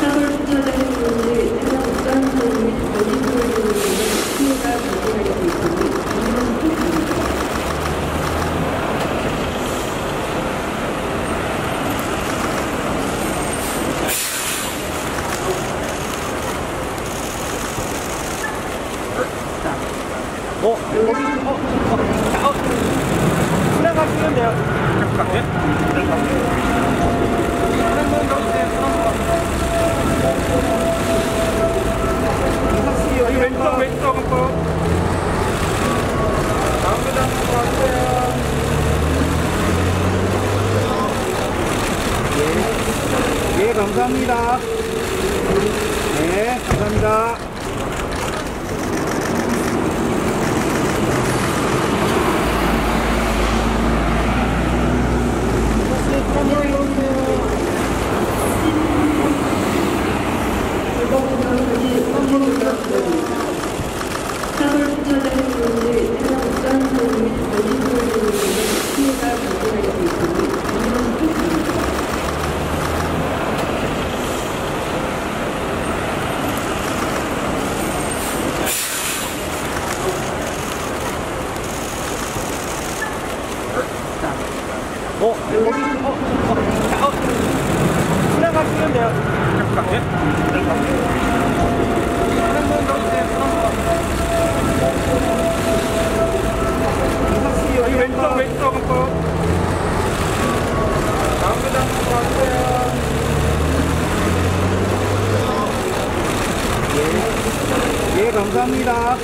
사설 주차장의 문을 해당 및 거짓말로 인해 피해가 발생하고 있으니 이만 부탁드립니다. 어, 여기, 어, 어, 자, 어. 지나가시면 돼요. 네? 한번 넣으세요. 여기 왼쪽, 왼쪽 한 번. 다음에 한번 와주세요. 예, 예, 감사합니다. 네, 감사합니다. 사설 주차장의 문을 해당 국가안전 및 거짓말로 인해 피해가 발생하고 있으니 이만 부탁드립니다. 어, 여기, 어, 어, 자, 어. 지나가시면 돼요. 네? 한번 넣으세요. 여기 왼쪽, 왼쪽 한 번. 다음에 한번. 예, 예, 감사합니다.